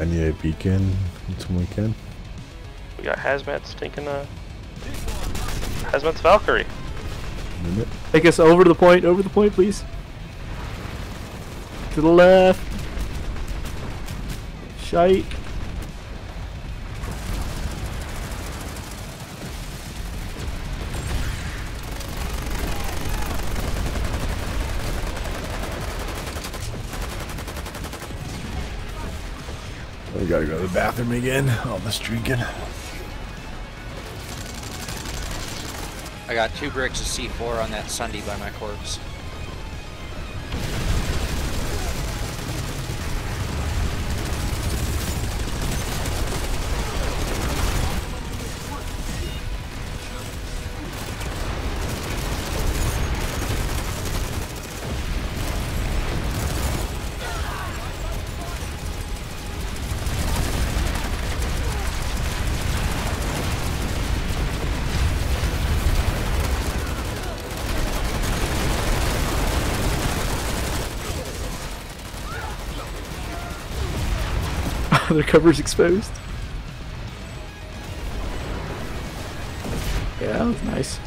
I need a beacon. Someone can. We got Hazmat stinking a. Uh, hazmat's Valkyrie. Minute. Take us over to the point. Over the point, please. To the left. Shite. We gotta go to the bathroom again. All this drinking. I got two bricks of C4 on that Sundy by my corpse. Their cover's exposed. Yeah, that was nice.